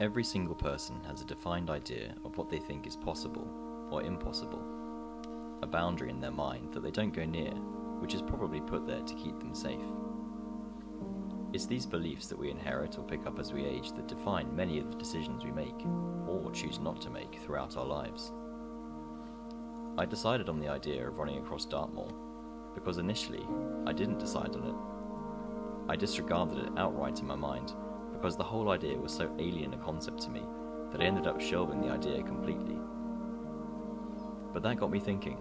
Every single person has a defined idea of what they think is possible or impossible, a boundary in their mind that they don't go near, which is probably put there to keep them safe. It's these beliefs that we inherit or pick up as we age that define many of the decisions we make, or choose not to make, throughout our lives. I decided on the idea of running across Dartmoor because initially I didn't decide on it. I disregarded it outright in my mind because the whole idea was so alien a concept to me that I ended up shelving the idea completely. But that got me thinking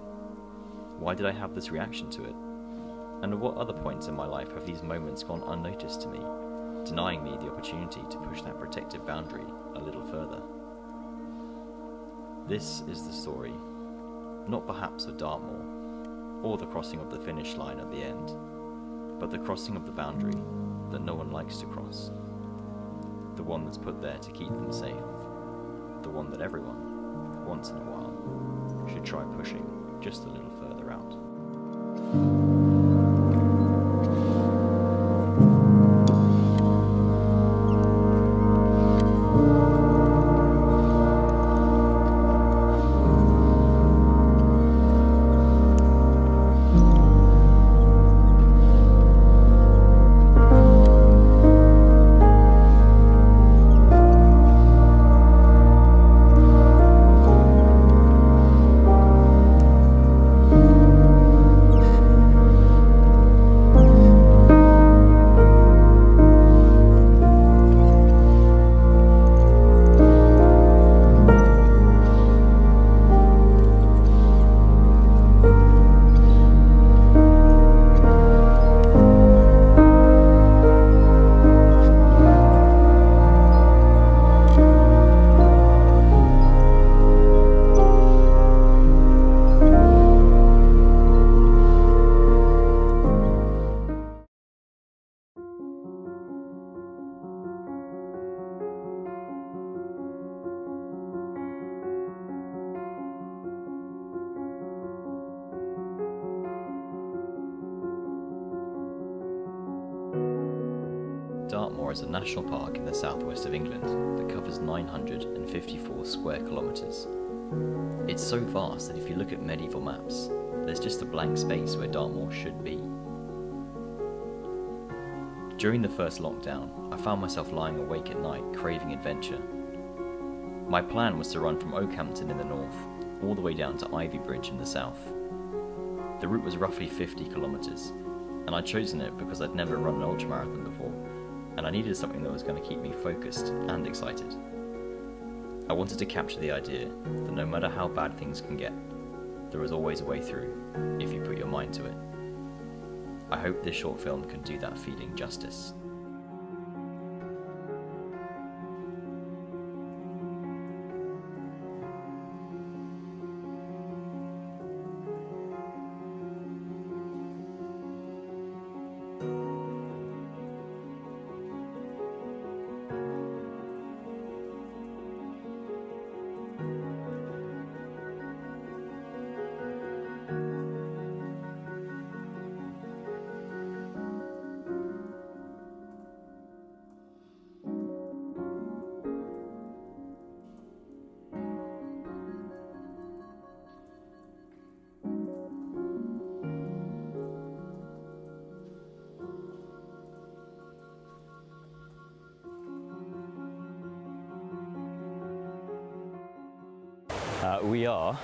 why did I have this reaction to it? And at what other points in my life have these moments gone unnoticed to me, denying me the opportunity to push that protective boundary a little further? This is the story, not perhaps of Dartmoor, or the crossing of the finish line at the end, but the crossing of the boundary that no one likes to cross. One that's put there to keep them safe. The one that everyone, once in a while, should try pushing just a little national park in the southwest of England that covers 954 square kilometres. It's so vast that if you look at medieval maps, there's just a blank space where Dartmoor should be. During the first lockdown, I found myself lying awake at night craving adventure. My plan was to run from Okehampton in the north all the way down to Ivybridge in the south. The route was roughly 50 kilometres, and I'd chosen it because I'd never run an ultramarathon before and I needed something that was going to keep me focused and excited. I wanted to capture the idea that no matter how bad things can get, there is always a way through if you put your mind to it. I hope this short film can do that feeling justice. We are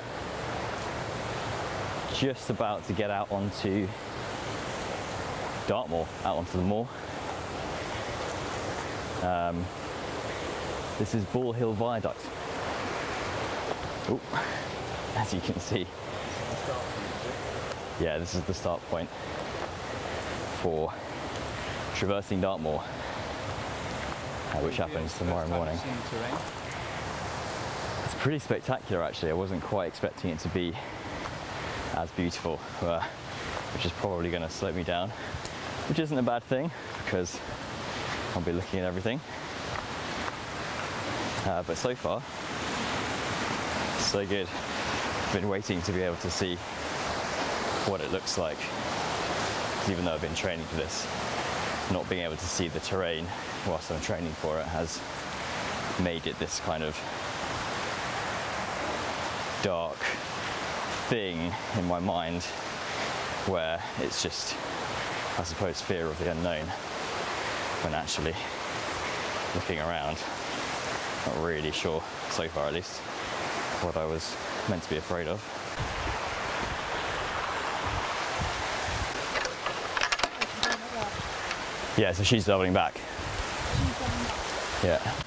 just about to get out onto Dartmoor, out onto the moor. Um, this is Ball Hill Viaduct. Ooh, as you can see. Yeah, this is the start point for traversing Dartmoor, uh, which happens tomorrow morning. Pretty spectacular actually. I wasn't quite expecting it to be as beautiful, uh, which is probably going to slow me down, which isn't a bad thing because I'll be looking at everything. Uh, but so far, so good. I've been waiting to be able to see what it looks like, even though I've been training for this. Not being able to see the terrain whilst I'm training for it has made it this kind of dark thing in my mind where it's just, I suppose, fear of the unknown when actually looking around, not really sure, so far at least, what I was meant to be afraid of. Yeah, so she's doubling back. Yeah.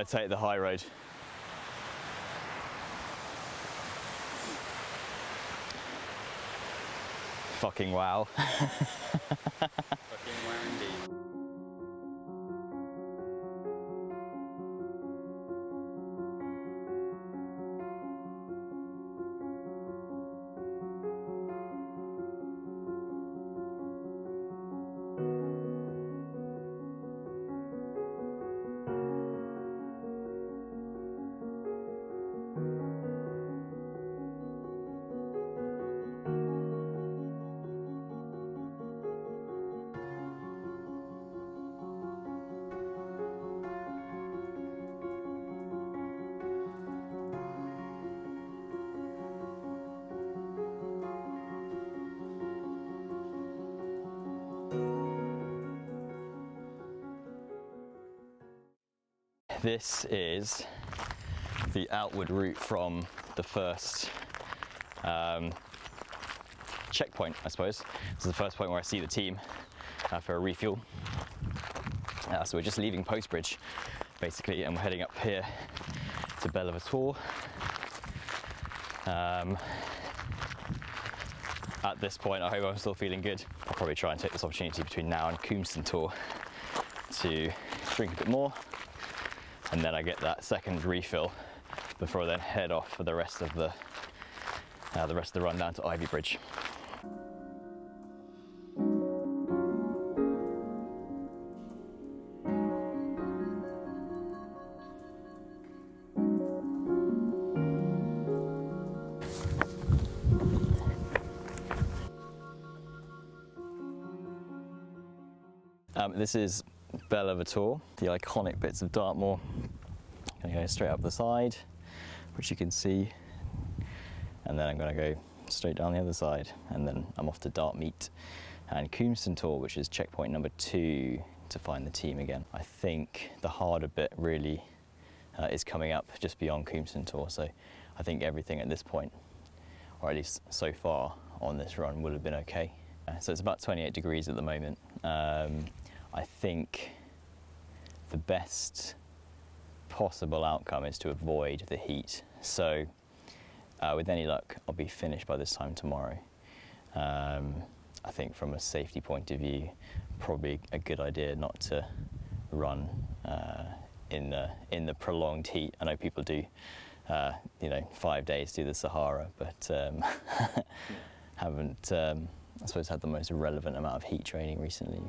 I'm gonna take the high road. Fucking wow. Fucking wow This is the outward route from the first um, checkpoint, I suppose. This is the first point where I see the team uh, for a refuel. Uh, so we're just leaving Postbridge, basically, and we're heading up here to Belle Um, at this point, I hope I'm still feeling good. I'll probably try and take this opportunity between now and Combestone Tor to drink a bit more and then I get that second refill before I then head off for the rest of the uh, the rest of the run down to Ivybridge. Um, this is Belle tour, the iconic bits of Dartmoor. I'm to go straight up the side, which you can see, and then I'm going to go straight down the other side, and then I'm off to Dartmeet and Combestone Tor, which is checkpoint number two to find the team again. I think the harder bit really uh, is coming up just beyond Combestone Tor, so I think everything at this point, or at least so far on this run, will have been okay. Uh, so it's about 28 degrees at the moment. Um, I think the best possible outcome is to avoid the heat. So, uh, with any luck, I'll be finished by this time tomorrow. Um, I think from a safety point of view, probably a good idea not to run uh, in the in the prolonged heat. I know people do, uh, you know, five days through the Sahara, but um, haven't, um, I suppose, had the most relevant amount of heat training recently.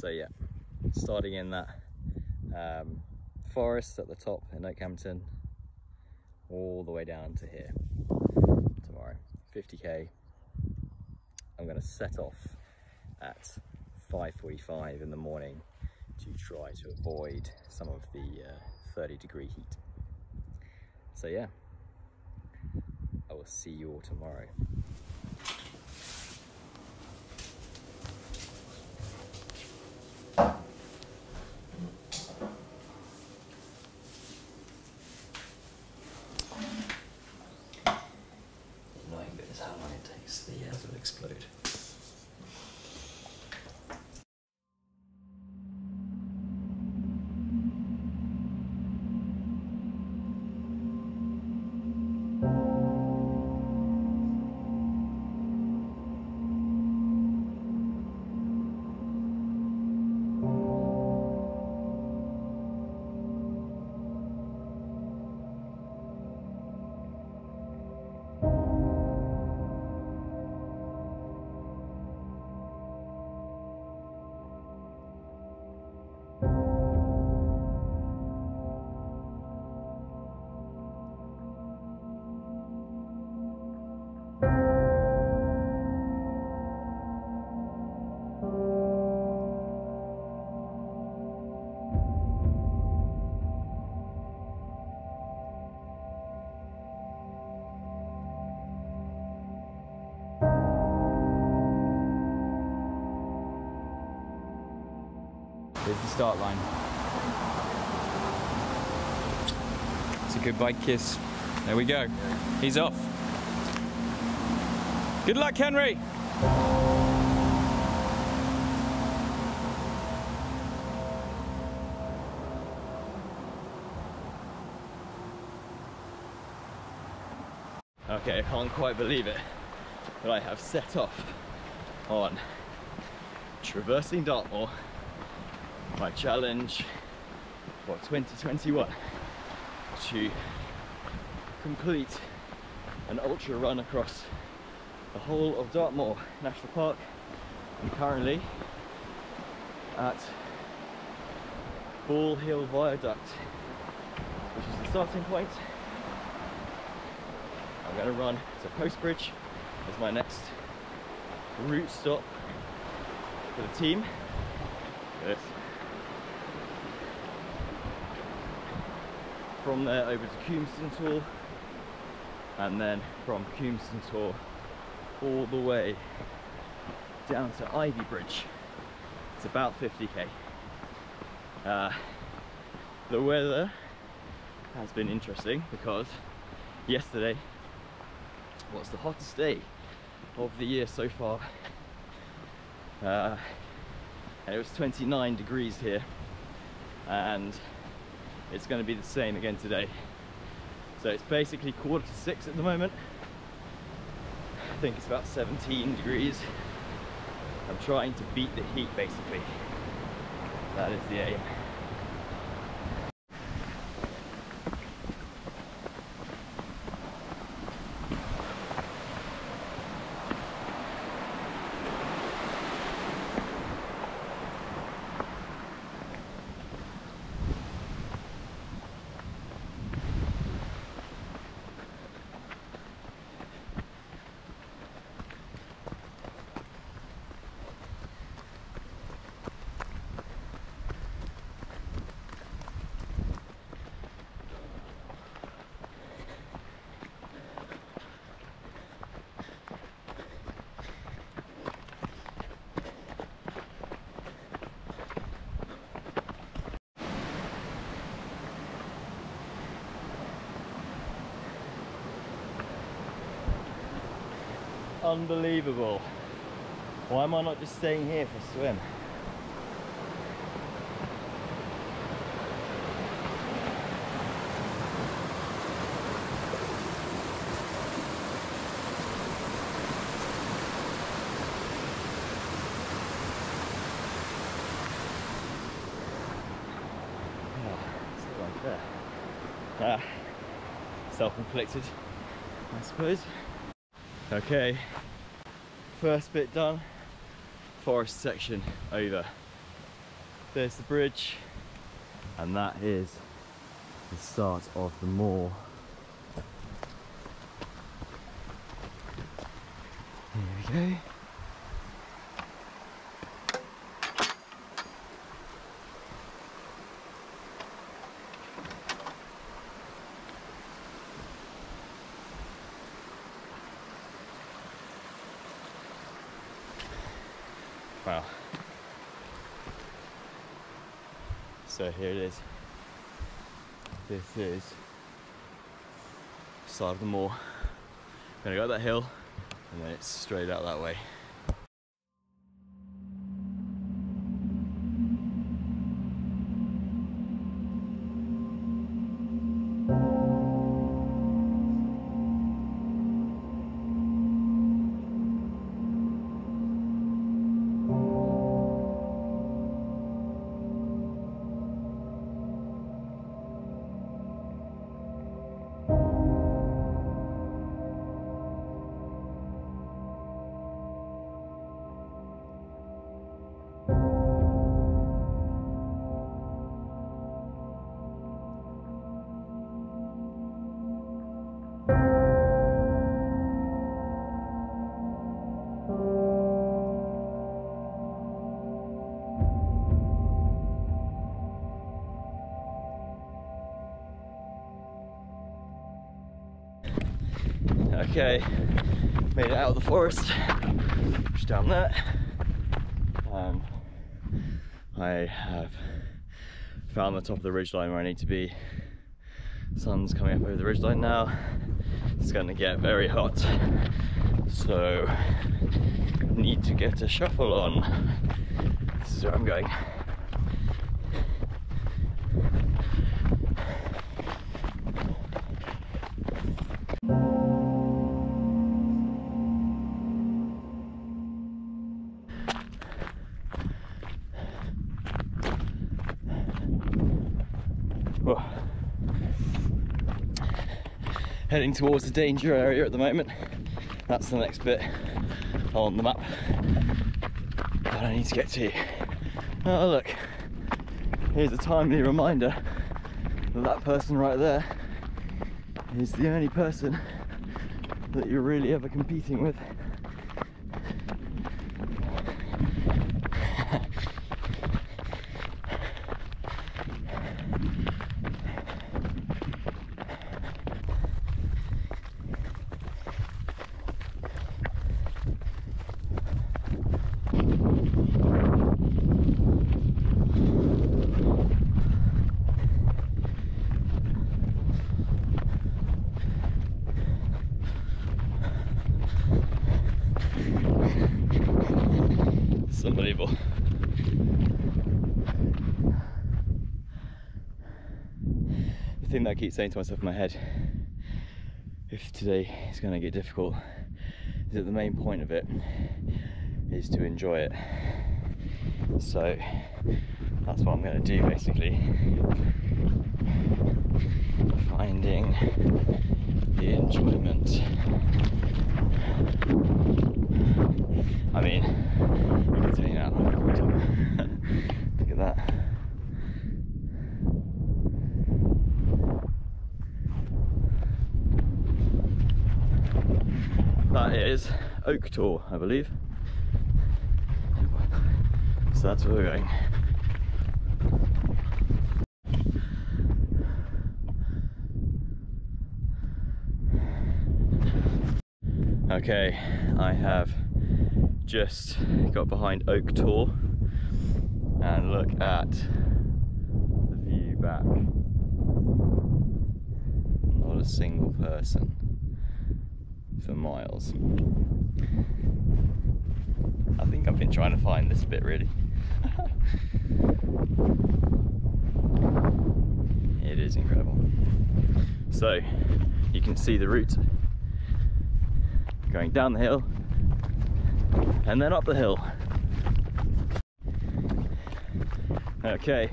So yeah, starting in that um, forest at the top in Okehampton, all the way down to here tomorrow. 50k. I'm to set off at 5.45 in the morning to try to avoid some of the uh, 30 degree heat. So yeah, I will see you all tomorrow. Start line. It's a goodbye kiss. There we go. He's off. Good luck, Henry. Okay, I can't quite believe it, but I have set off on traversing Dartmoor, my challenge for 2021 to complete an ultra run across the whole of Dartmoor National Park. I'm currently at Ball Hill Viaduct, which is the starting point. I'm going to run to Postbridge as my next route stop for the team. This. From there over to Combestone Tor, and then from Combestone Tor all the way down to Ivybridge. It's about 50k. Uh, the weather has been interesting because yesterday was the hottest day of the year so far. Uh, and it was 29 degrees here and it's going to be the same again today. So it's basically quarter to six at the moment. I think it's about 17 degrees. I'm trying to beat the heat basically. That is the aim. Unbelievable. Why am I not just staying here for a swim? Ah, self-inflicted, I suppose. Okay, first bit done. Forest section over. There's the bridge, and that is the start of the moor. Here we go. Wow. So here it is. This is side of the moor. Gonna go up that hill and then it's straight out that way. Okay, made it out of the forest, just down there. Um, I have found the top of the ridgeline where I need to be. Sun's coming up over the ridgeline now. It's gonna get very hot, so need to get a shuffle on. This is where I'm going. Heading towards the danger area at the moment. That's the next bit on the map that I need to get to. Oh look, here's a timely reminder that that person right there is the only person that you're really ever competing with. It's unbelievable. The thing that I keep saying to myself in my head, if today is going to get difficult, is that the main point of it is to enjoy it. So that's what I'm going to do basically. Finding the enjoyment. I mean, I can tell you now. Look at that. That is Tor, I believe. So that's where we're going. Okay, I have just got behind Oke Tor and look at the view back. Not a single person for miles. I think I've been trying to find this bit really. it is incredible. So you can see the route going down the hill and then up the hill. Okay,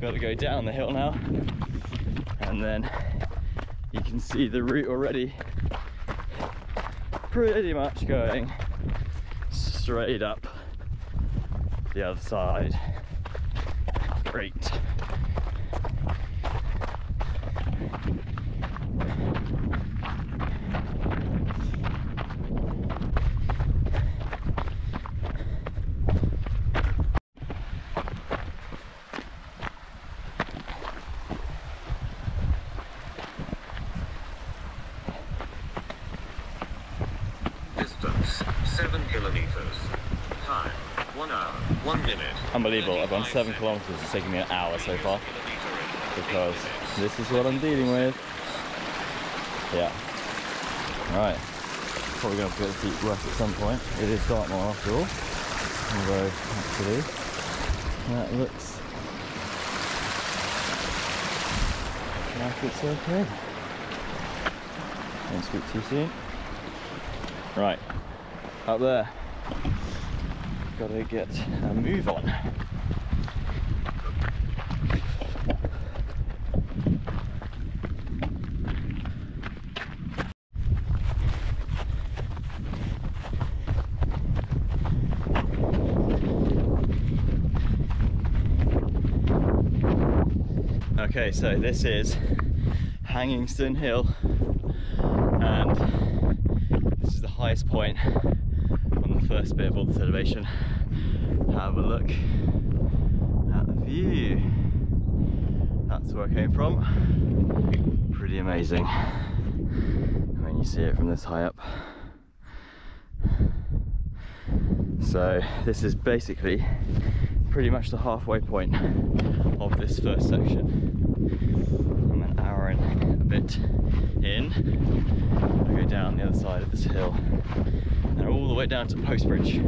got to go down the hill now And then you can see the route already pretty much going straight up the other side. Great. Distance 7 kilometers. Time 1 hour 1 minute. Unbelievable. I've gone seven kilometres. It's taken me an hour so far because this is what I'm dealing with. Yeah. Right. Probably to to get the feet wet at some point. It is Dartmoor after all. Although, actually, that looks like it's okay. Don't speak too soon. Right. Up there. Gotta get a move on. Okay, so this is Hangingstone Hill, and this is the highest point on the first bit of all this elevation. Have a look at the view. That's where I came from. Pretty amazing when you see it from this high up. So this is basically pretty much the halfway point of this first section. I'm an hour and a bit in. I go down the other side of this hill and all the way down to Postbridge.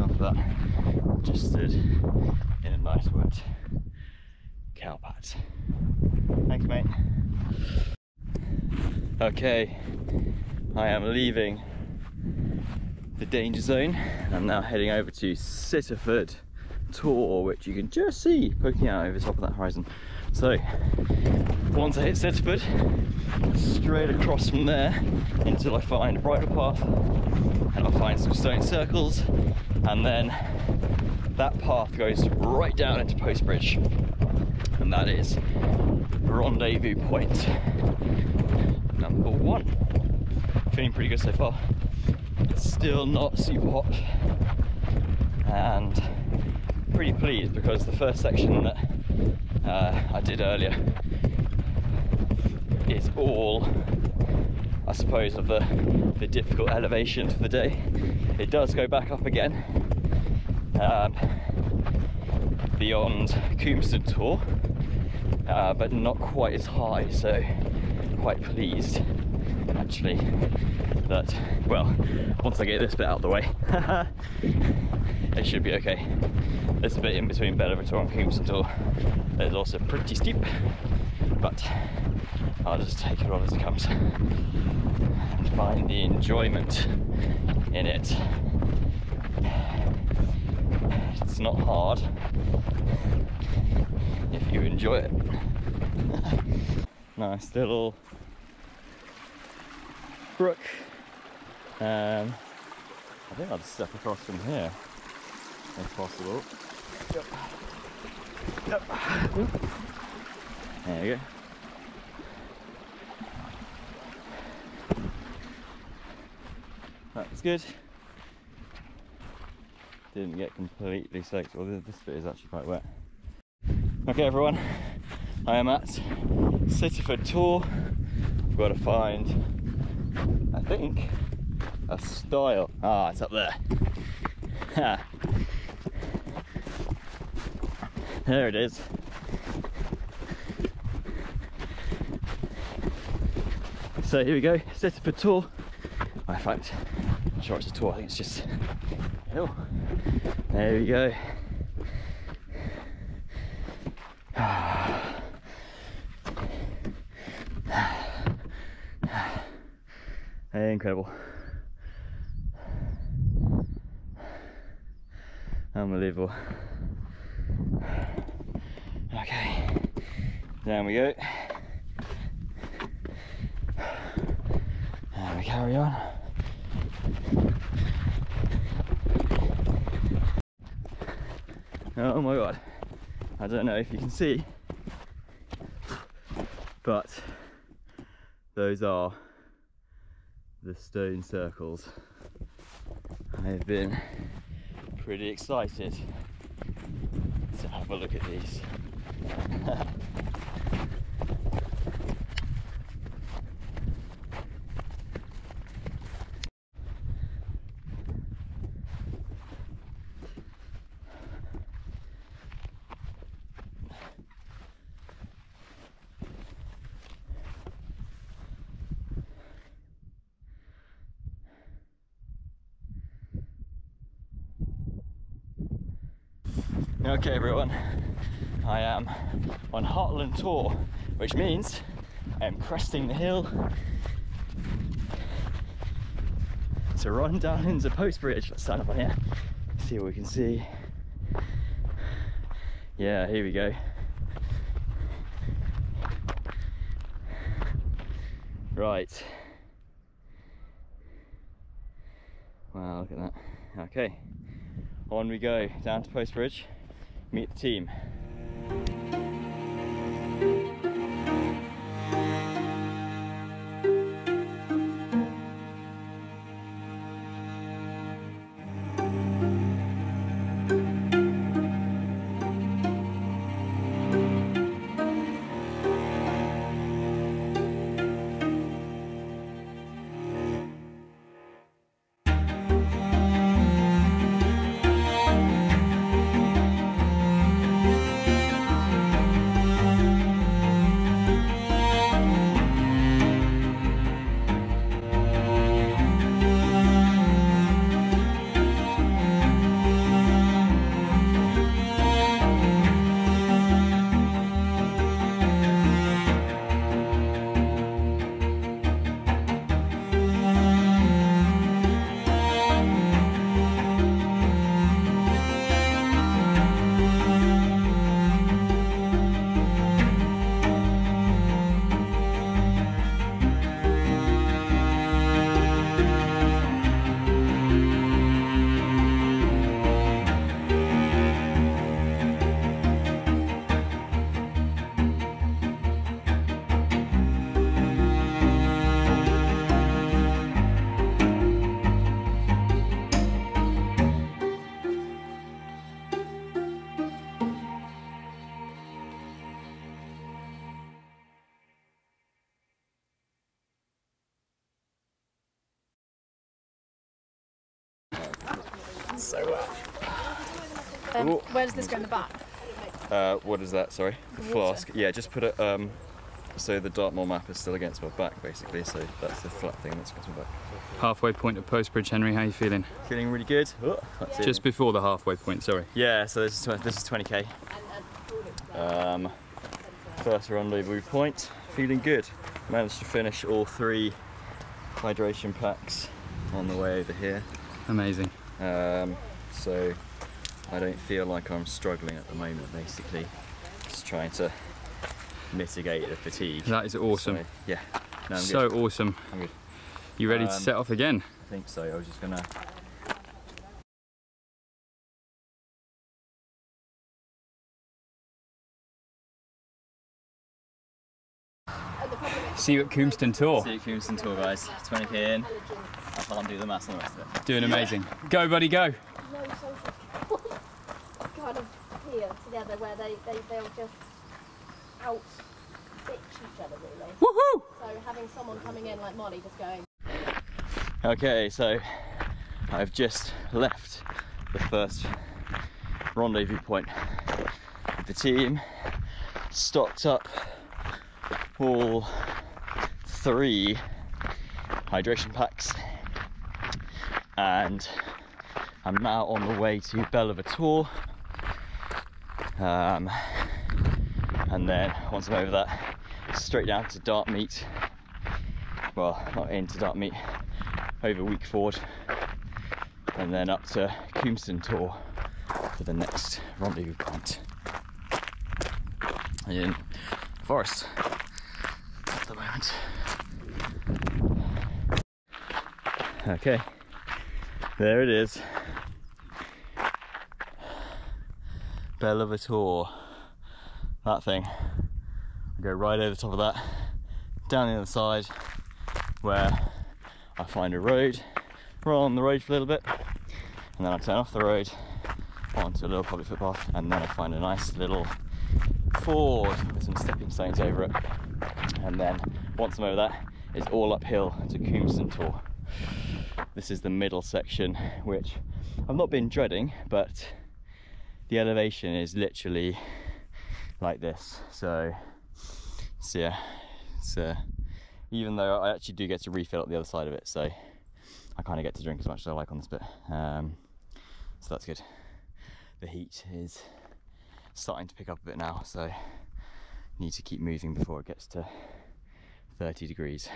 After that, just stood in a nice wet cow pat. Thanks, mate. Okay, I am leaving the danger zone. I'm now heading over to Sittaford Tor, which you can just see poking out over the top of that horizon. So, once I hit Sittaford, straight across from there until I find a bridle path, and I'll find some stone circles, and then that path goes right down into Postbridge, and that is rendezvous point number one. Feeling pretty good so far. It's still not super hot, and pretty pleased because the first section that uh, I did earlier is all, I suppose, of the, the difficult elevation for the day. It does go back up again um, beyond Combestone Tor, uh, but not quite as high, so quite pleased actually that, well, once I get this bit out of the way, it should be okay. This bit in between Bellever Tor and Combestone Tor is also pretty steep, but I'll just take it all as it comes and find the enjoyment in it. It's not hard if you enjoy it. nice little brook. Um, I think I'll just step across from here if possible. Yep. Yep. There we go. That was good. Didn't get completely soaked. Well, this bit is actually quite wet. Okay, everyone, I am at Sittaford Tor. I've got to find, I think, a style. Ah, it's up there. There it is. So here we go, Sittaford Tor. In fact, I'm sure it's a tour, I think it's just a hill. There we go. Incredible. Unbelievable. Okay, down we go. And we carry on. Oh my god. I don't know if you can see, but those are the stone circles. I've been pretty excited to have a look at these. Okay, everyone, I am on Hartland Tor, which means I am cresting the hill to run down into Postbridge. Let's stand up on here, see what we can see. Yeah, here we go. Right. Wow, look at that. Okay, on we go down to Postbridge meet the team. Um, where does this go in the back? Uh, what is that? Sorry, the The flask. Yeah, just put it. Um, so the Dartmoor map is still against my back, basically. So that's the flat thing that's against my back. Halfway point of Postbridge, Henry. How are you feeling? Feeling really good. Oh, that's it. Just before the halfway point. Sorry. Yeah, so this is this is 20k. Um, first rendezvous point. Feeling good. Managed to finish all three hydration packs on the way over here. Amazing. Um, so I don't feel like I'm struggling at the moment. Basically, just trying to mitigate the fatigue. That is awesome. So, yeah. No, so good. awesome. I'm good. You ready to Um, set off again? I think so. I was just gonna. See you at Combestone Tor. See you at Combestone Tor, guys. 20k in. I can't do the maths on the rest of it. Doing amazing. Go, buddy, go. Kind of here together where they, they, they'll just out bitch each other really. Woohoo! So having someone coming in like Molly just going, Okay, so I've just left the first rendezvous point with the team, stocked up all three hydration packs, and I'm now on the way to Bellever Tor. Um, and then once I'm over that, straight down to Dartmeet. Well, not into Dartmeet, over Week Ford, and then up to Combestone Tor for the next rendezvous point in Forest at the moment. Okay, there it is. Bellever Tor. That thing. I go right over the top of that, down the other side, where I find a road, run on the road for a little bit, and then I turn off the road onto a little public footpath, and then I find a nice little ford with some stepping stones over it. And then once I'm over that, it's all uphill to Combestone Tor. This is the middle section, which I've not been dreading, but the elevation is literally like this. So, so yeah, uh, even though I actually do get to refill at the other side of it, so I kind of get to drink as much as I like on this bit. Um, so that's good. The heat is starting to pick up a bit now, so need to keep moving before it gets to 30 degrees.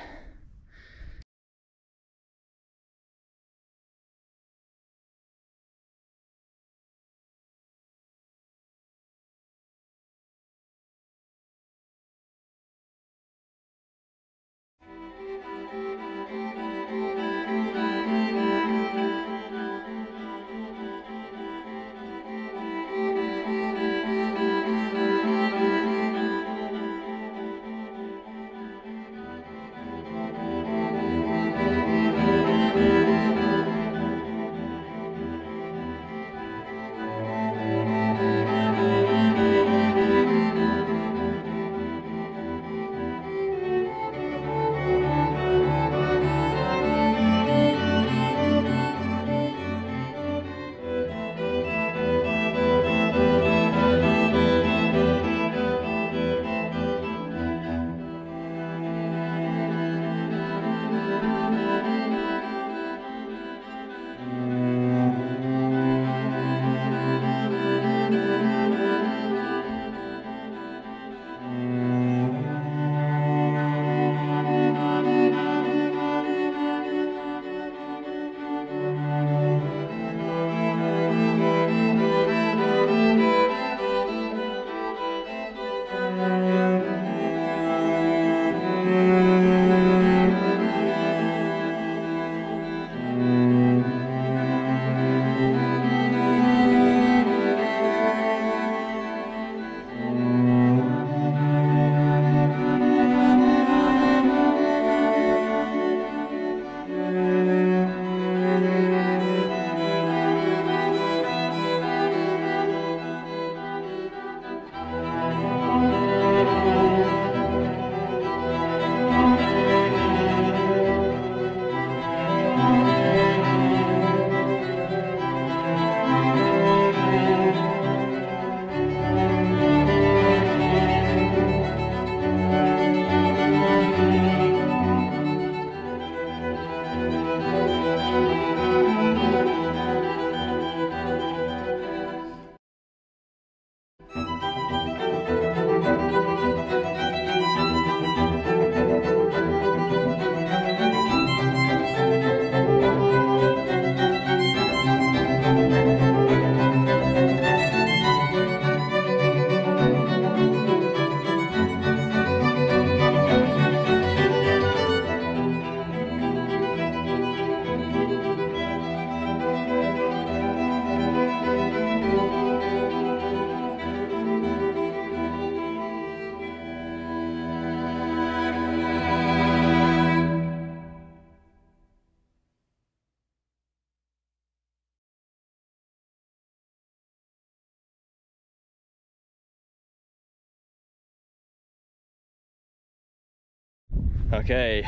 Okay,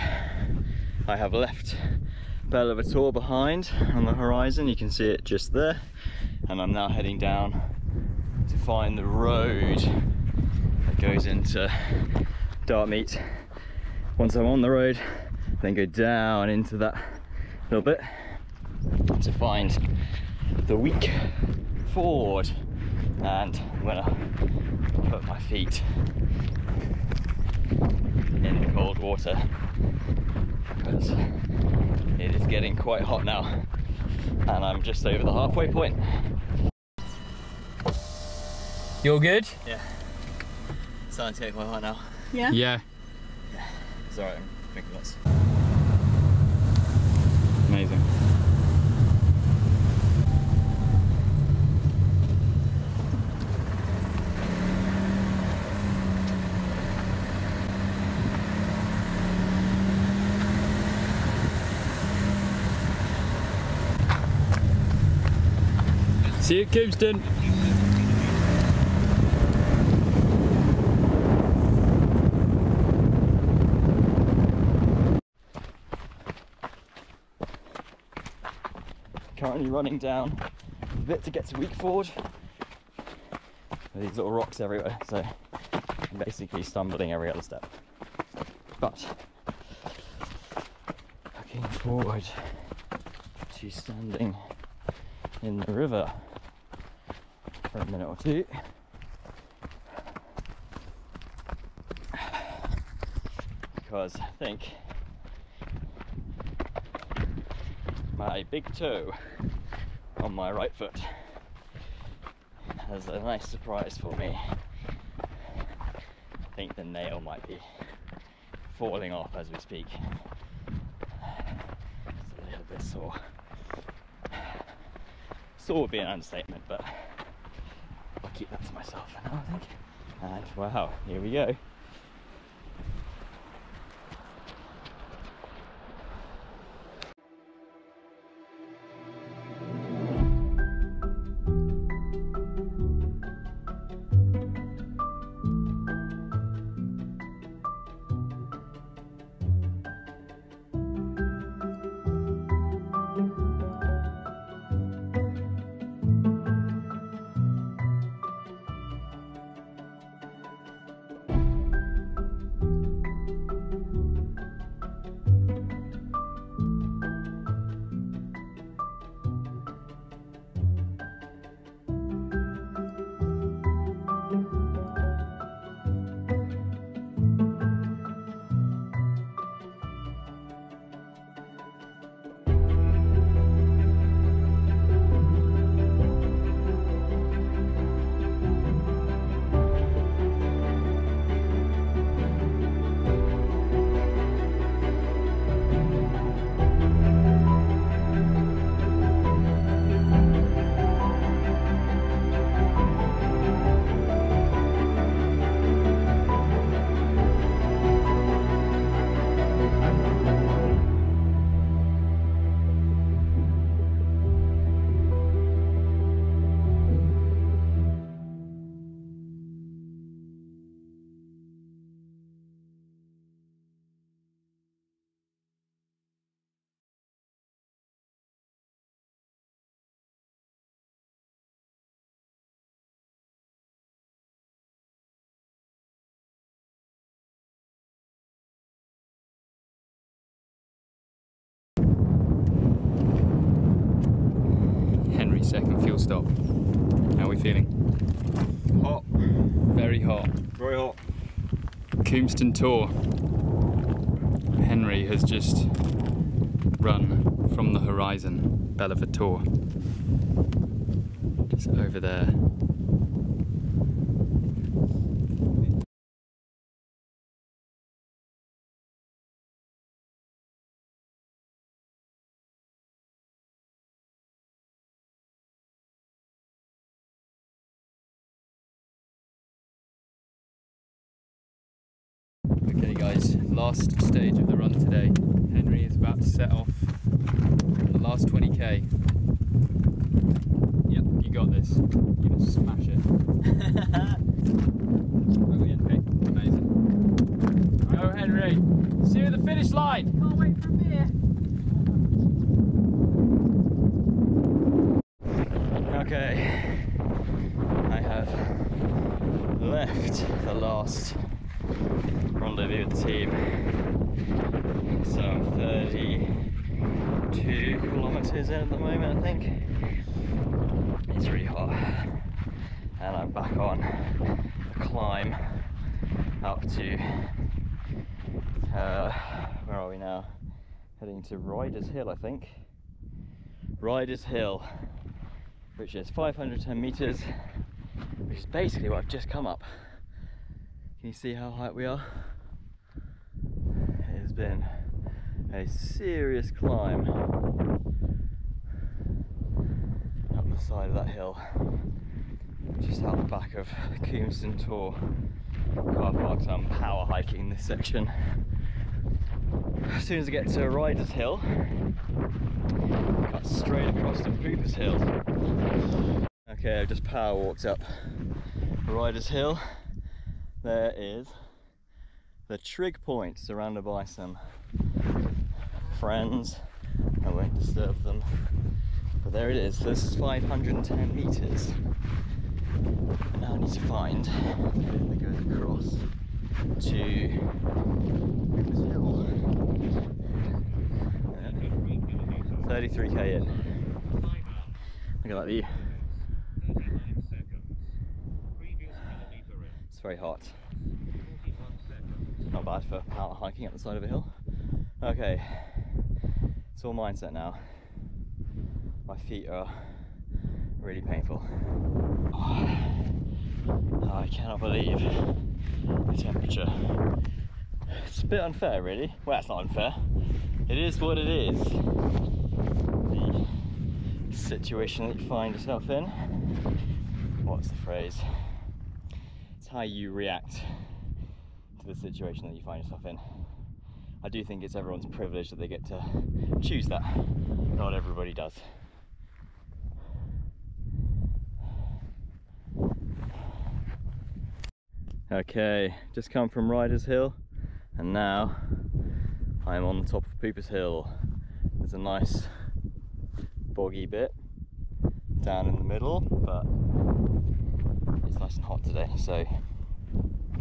I have left Bellever Tor behind on the horizon. You can see it just there. And I'm now heading down to find the road that goes into Dartmeet. Once I'm on the road, then go down into that little bit to find the Week Ford. And I'm gonna put my feet cold water because it is getting quite hot now and I'm just over the halfway point. You're good? Yeah. Starting to get quite hot now. Yeah? Yeah. It's alright, I'm making lots. amazing. See you at. Currently running down a bit to get to Weekford. These little rocks everywhere, so I'm basically stumbling every other step. But looking forward to standing in the river for a minute or two. Because I think my big toe on my right foot has a nice surprise for me. I think the nail might be falling off as we speak. It's a little bit sore. Sore would be an understatement, but I'll keep that to myself now, I think. And wow, here we go. Fuel stop. How are we feeling? Hot, Very hot. very hot. Combestone Tor. Henry has just run from the horizon, Bellever Tor. Just over there. Last stage of the run today. Henry is about to set off the last 20k. Yep, you got this. You're gonna smash it. Brilliant, okay, amazing. Go, Henry. See you at the finish line. Can't wait for a beer. Okay, I have left the last rendezvous with the team. Some 32 kilometres in at the moment, I think. It's really hot, and I'm back on the climb up to uh, where are we now? Heading to Ryder's Hill, I think. Ryder's Hill which is 510 meters, which is basically what I've just come up. Can you see how high we are? It has been a serious climb up the side of that hill, just out the back of Combestone Tor car park. So I'm power hiking this section. As soon as I get to Ryder's Hill, cut straight across to Pupers Hill. Okay, I've just power walked up Ryder's Hill. There is the Trig Point surrounded by some friends. I won't disturb them. But there it is. This is 510 meters. And now I need to find that goes across to Pupers Hill. Yeah. 33k in. Look at that view. It's very hot. Not bad for power hiking up the side of a hill. Okay, it's all mindset now. My feet are really painful. Oh, I cannot believe the temperature. It's a bit unfair, really. Well, it's not unfair. It is what it is. The situation that you find yourself in. What's the phrase? How you react to the situation that you find yourself in. I do think it's everyone's privilege that they get to choose that. Not everybody does. Okay, just come from Ryder's Hill and now I'm on the top of Pupers Hill. There's a nice boggy bit down in the middle, but nice and hot today, so it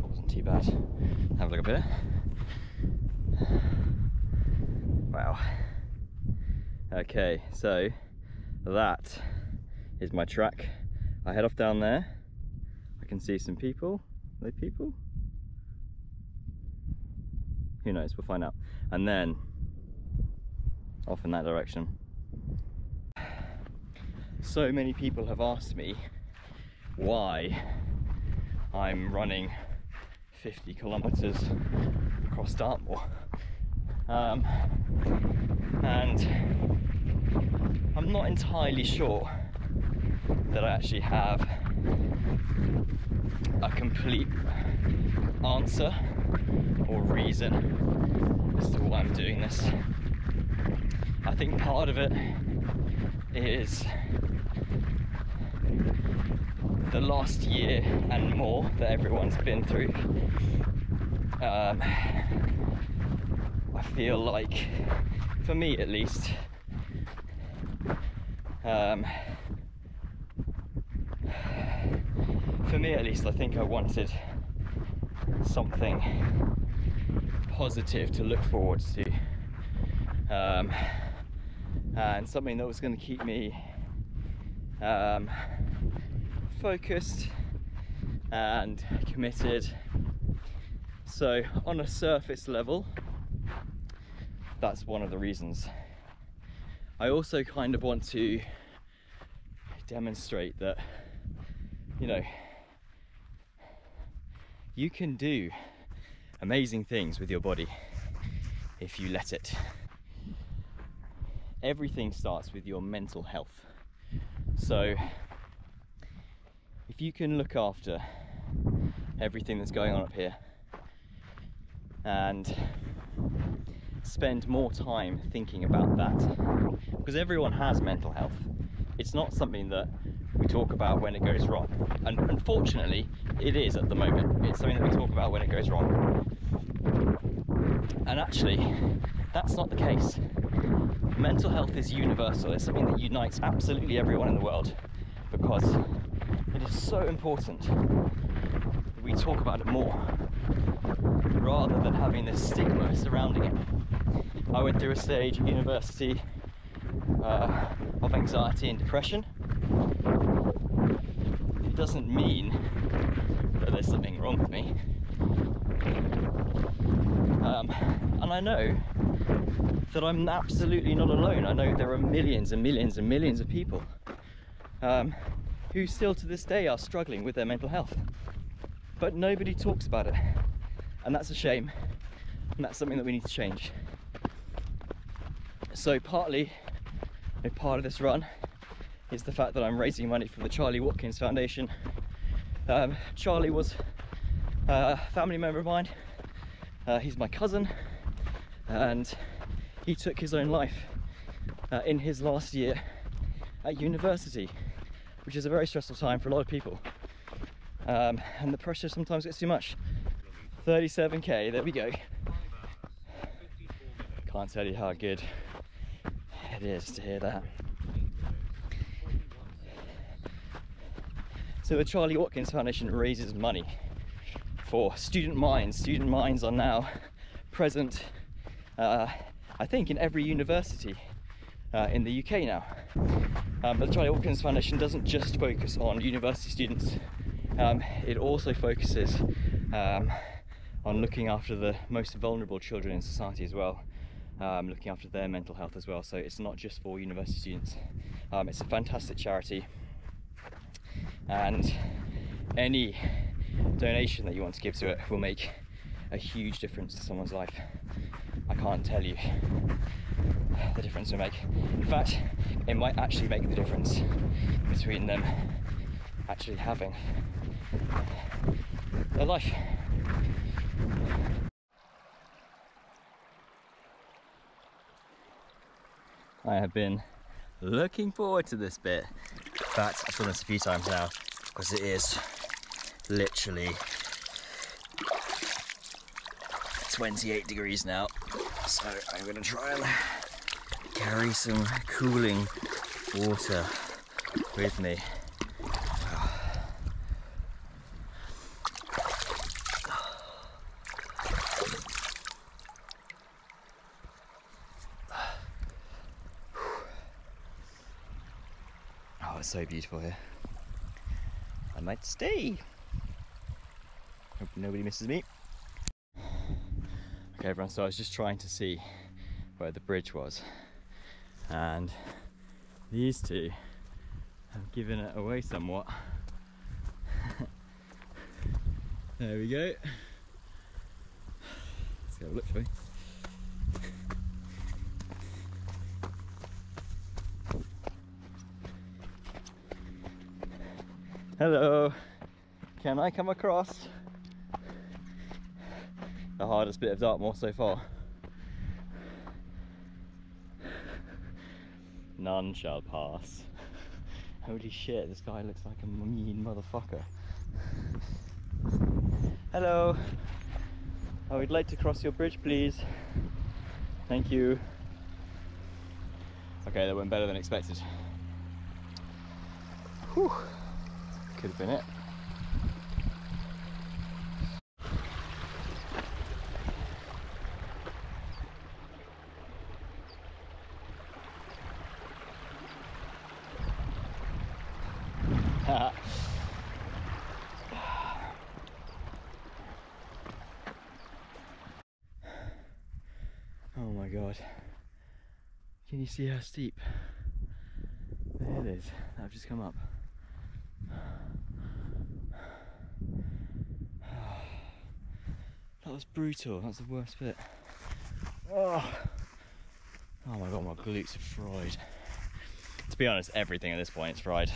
wasn't too bad. Have a look up here. Wow. Okay, so that is my track. I head off down there. I can see some people. Are they people? Who knows? We'll find out. And then off in that direction. So many people have asked me why I'm running 50 kilometers across Dartmoor. Um, and I'm not entirely sure that I actually have a complete answer or reason as to why I'm doing this. I think part of it is the last year and more that everyone's been through. Um, I feel like, for me at least, um, for me at least, I think I wanted something positive to look forward to, um, and something that was going to keep me um, focused and committed. So, on a surface level, that's one of the reasons. I also kind of want to demonstrate that, you know, you can do amazing things with your body if you let it. Everything starts with your mental health. So, if you can look after everything that's going on up here and spend more time thinking about that, because everyone has mental health, it's not something that we talk about when it goes wrong. And unfortunately, it is at the moment. It's something that we talk about when it goes wrong. And actually, that's not the case. Mental health is universal, it's something that unites absolutely everyone in the world because is so important that we talk about it more rather than having this stigma surrounding it. I went through a stage at university uh, of anxiety and depression. It doesn't mean that there's something wrong with me. Um, and I know that I'm absolutely not alone. I know there are millions and millions and millions of people um, who still to this day are struggling with their mental health. But nobody talks about it. And that's a shame. And that's something that we need to change. So partly, a part of this run is the fact that I'm raising money for the Charlie Watkins Foundation. Um, Charlie was a family member of mine. Uh, he's my cousin, and he took his own life uh, in his last year at university, which is a very stressful time for a lot of people. Um, and the pressure sometimes gets too much. 37k, there we go. Can't tell you how good it is to hear that. So the Charlie Watkins Foundation raises money for student minds. Student minds are now present, uh, I think, in every university uh, in the UK now. Um, but the Charlie Watkins Foundation doesn't just focus on university students. Um, it also focuses um, on looking after the most vulnerable children in society as well, um, looking after their mental health as well. So it's not just for university students. Um, it's a fantastic charity, and any donation that you want to give to it will make a huge difference to someone's life. I can't tell you the difference it make. In fact, it might actually make the difference between them actually having a life. I have been looking forward to this bit. In fact, I've done this a few times now because it is literally 28 degrees now. So I'm to try and carry some cooling water with me. Oh, it's so beautiful here. I might stay. Hope nobody misses me. Okay, everyone, so I was just trying to see where the bridge was, and these two have given it away somewhat. there we go. Let's go look, shall we? Hello, can I come across? Hardest bit of Dartmoor so far. None shall pass. Holy shit, this guy looks like a mean motherfucker. Hello, I would like to cross your bridge, please. Thank you. Okay, that went better than expected. Whew. Could have been it. oh my god. Can you see how steep? There it is. I've just come up. That was brutal. That's the worst bit. Oh, oh my god, my glutes are fried. To be honest, everything at this point is fried.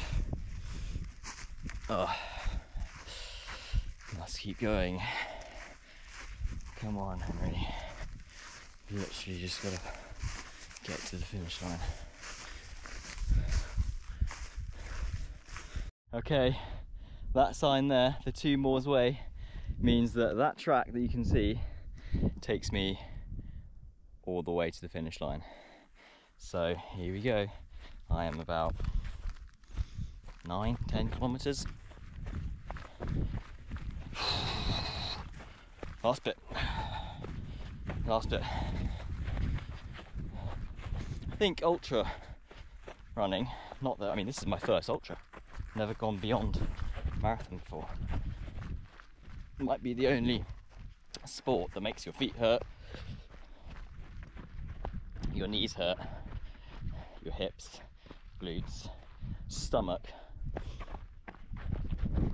Oh, let's keep going. Come on, Henry. Literally just gotta get to the finish line. Okay, that sign there, the two moors way, means that that track that you can see takes me all the way to the finish line. So here we go. I am about nine, ten kilometers. Last bit. Last bit. Think ultra running, not that, I mean, this is my first ultra. Never gone beyond marathon before. Might be the only sport that makes your feet hurt, your knees hurt, your hips, glutes, stomach,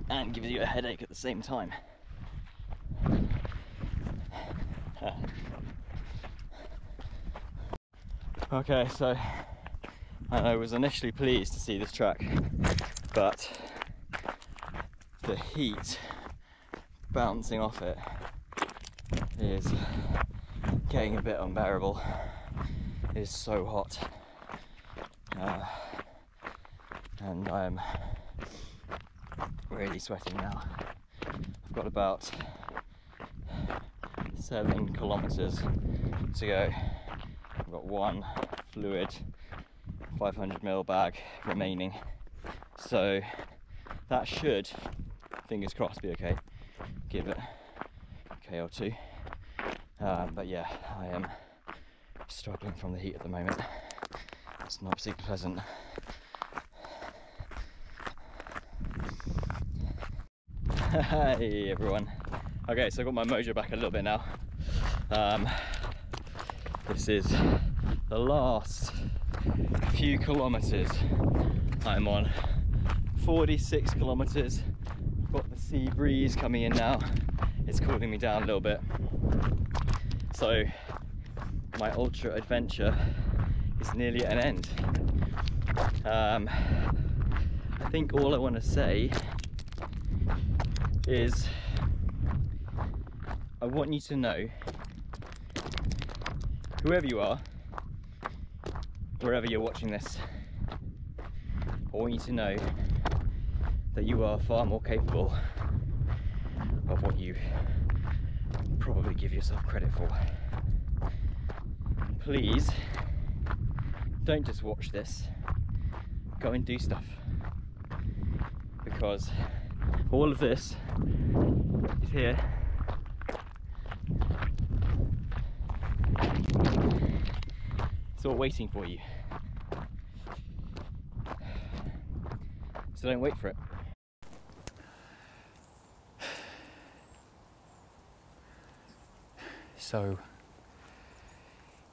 and gives you a headache at the same time. Ah. Okay, so I was initially pleased to see this track, but the heat bouncing off it is getting a bit unbearable. It is so hot. Uh, and I'm really sweating now. I've got about seven kilometers to go. One fluid 500 ml bag remaining. So that should, fingers crossed, be okay. Give it a K or two. Um, but yeah, I am struggling from the heat at the moment. It's not particularly pleasant. hey everyone. Okay, so I've got my mojo back a little bit now. Um, this is the last few kilometers I'm on. 46 kilometers. Got the sea breeze coming in now. It's cooling me down a little bit. So my ultra adventure is nearly at an end. Um, I think all I want to say is I want you to know, whoever you are, wherever you're watching this, I want you to know that you are far more capable of what you probably give yourself credit for. Please don't just watch this, go and do stuff. Because all of this is here. It's all waiting for you. So don't wait for it. So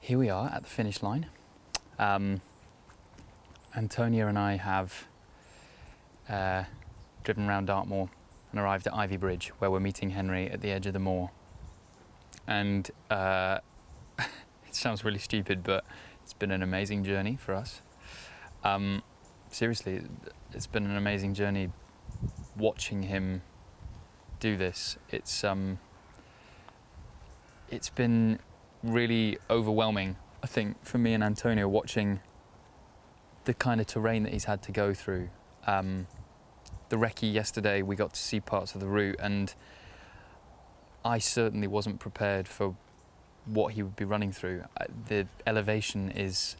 here we are at the finish line. Um, Antonia and I have uh, driven around Dartmoor and arrived at Ivybridge, where we're meeting Henry at the edge of the moor. And uh, it sounds really stupid, but it's been an amazing journey for us. Um, seriously, it's been an amazing journey watching him do this. It's um, it's been really overwhelming, I think, for me and Antonia watching the kind of terrain that he's had to go through. Um, the recce yesterday, we got to see parts of the route, and I certainly wasn't prepared for what he would be running through. Uh, The elevation is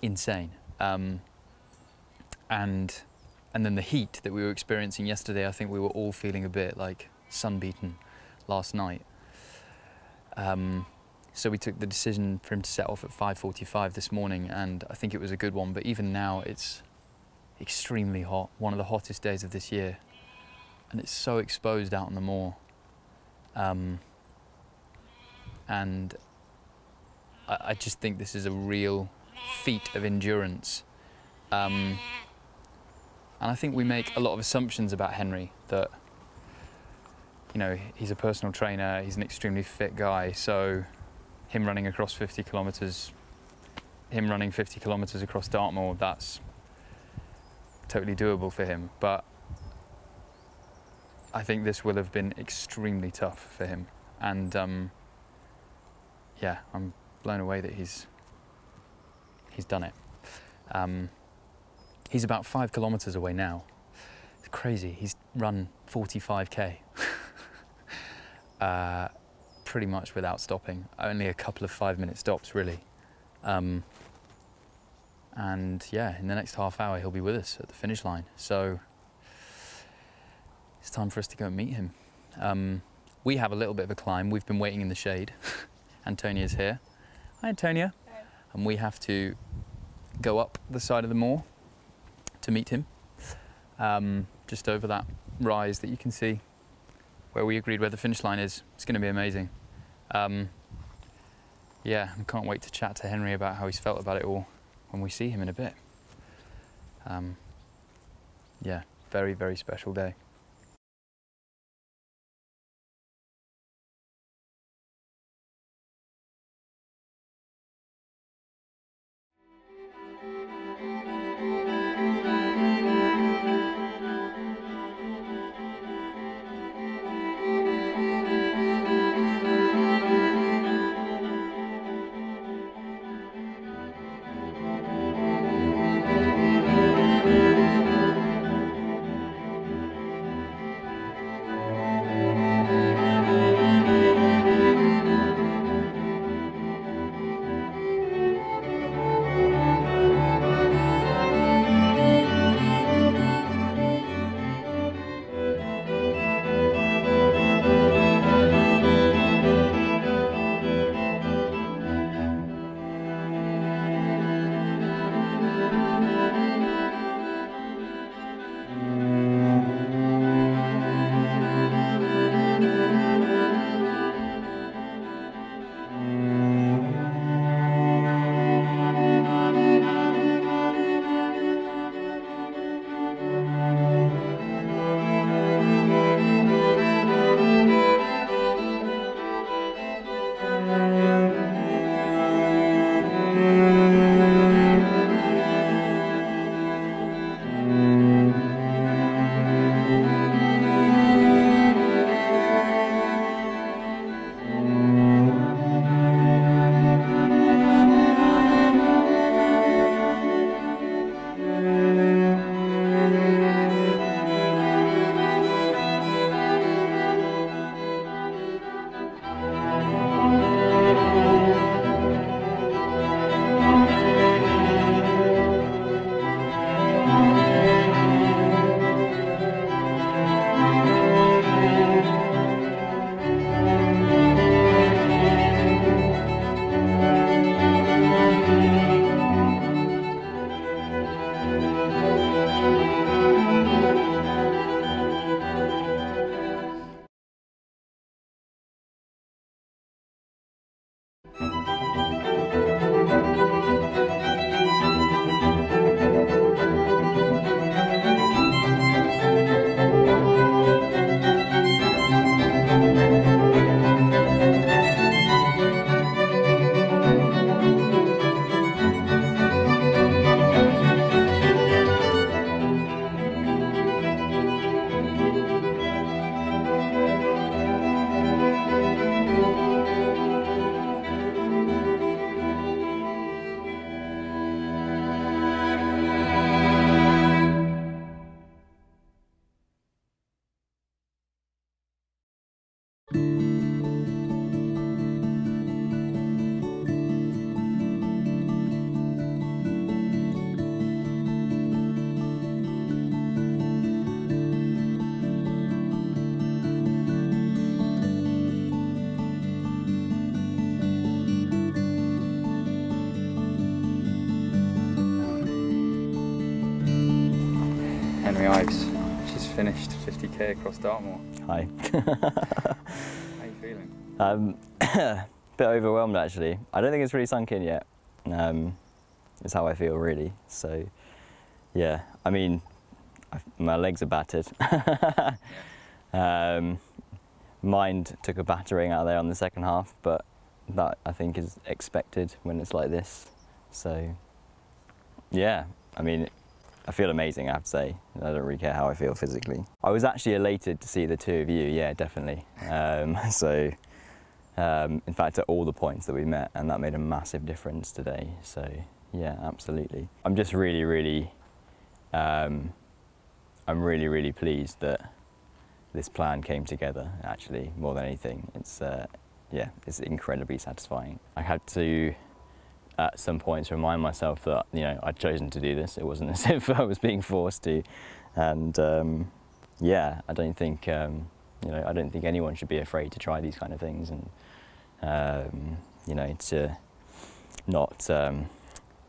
insane, um, and and then the heat that we were experiencing yesterday. I think we were all feeling a bit like sunbeaten last night. Um, so we took the decision for him to set off at 5:45 this morning, and I think it was a good one. But even now, it's extremely hot, one of the hottest days of this year, and it's so exposed out on the moor. Um, and I, I just think this is a real feat of endurance. Um, and I think we make a lot of assumptions about Henry that, you know, he's a personal trainer, he's an extremely fit guy, so him running across 50 kilometres, him running 50 kilometres across Dartmoor, that's totally doable for him. But I think this will have been extremely tough for him. And um, yeah, I'm blown away that he's he's done it. Um, he's about five kilometres away now. It's crazy. He's run 45k, uh, pretty much without stopping. Only a couple of five-minute stops, really. Um, and yeah, in the next half hour, he'll be with us at the finish line. So it's time for us to go and meet him. Um, we have a little bit of a climb. We've been waiting in the shade. Antonia's here. Hi, Antonia. And we have to go up the side of the moor to meet him, um, just over that rise that you can see where we agreed where the finish line is. It's going to be amazing. Um, yeah, I can't wait to chat to Henry about how he's felt about it all when we see him in a bit. Um, yeah, very, very special day. 50k across Dartmoor. Hi. How you feeling? Um, a bit overwhelmed actually. I don't think it's really sunk in yet. Um, is how I feel really. So, yeah. I mean, I, my legs are battered. um, mind took a battering out there on the second half, but that I think is expected when it's like this. So, yeah. I mean, I feel amazing, I have to say. I don't really care how I feel physically. I was actually elated to see the two of you, yeah, definitely. Um, so, um, in fact, at all the points that we met, and that made a massive difference today. So, yeah, absolutely. I'm just really, really, um, I'm really, really pleased that this plan came together, actually, more than anything. It's, uh, yeah, it's incredibly satisfying. I had to at some points remind myself that you know I'd chosen to do this. It wasn't as if I was being forced to, and um, yeah, I don't think um, you know I don't think anyone should be afraid to try these kind of things, and um, you know to not um,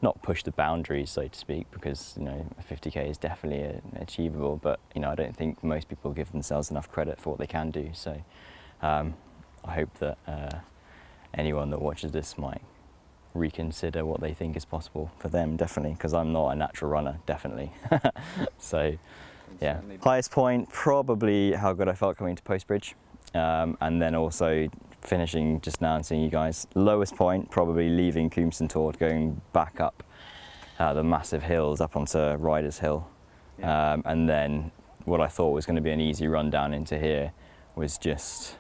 not push the boundaries, so to speak, because you know 50k is definitely achievable, but you know I don't think most people give themselves enough credit for what they can do. So um, I hope that uh, anyone that watches this might reconsider what they think is possible for them, definitely, because I'm not a natural runner, definitely. so, yeah. Highest point, probably how good I felt coming to Postbridge, um, and then also finishing just now and seeing you guys. Lowest point, probably leaving Combestone Tor, going back up uh, the massive hills up onto Ryder's Hill, Yeah. um, and then what I thought was going to be an easy run down into here was just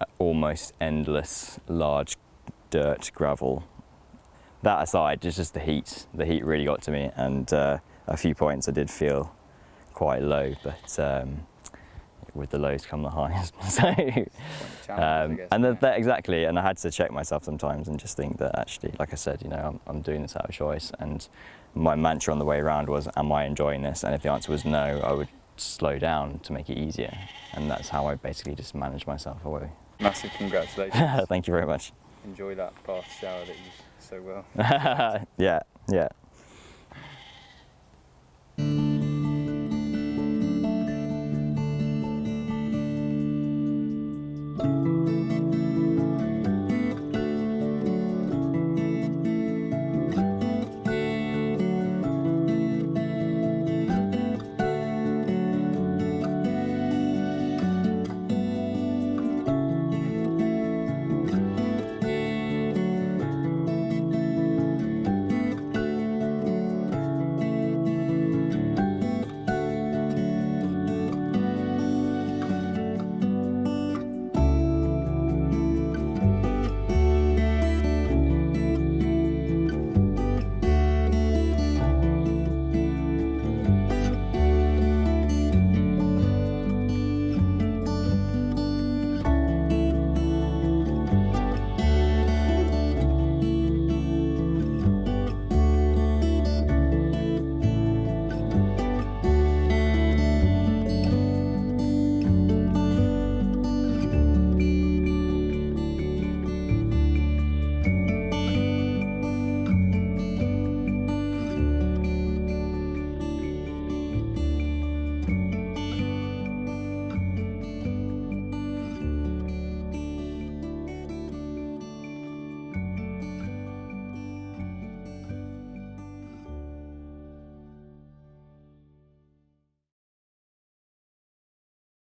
uh, almost endless large dirt gravel that aside, just just the heat. The heat really got to me, and uh, a few points I did feel quite low, but um, with the lows come the highs. so, um, and that exactly, and I had to check myself sometimes and just think that actually, like I said, you know, I'm, I'm doing this out of choice, and my mantra on the way around was, "Am I enjoying this?" And if the answer was no, I would slow down to make it easier, and that's how I basically just managed myself away. Massive congratulations. Thank you very much. Enjoy that bath shower that you so well. yeah, yeah.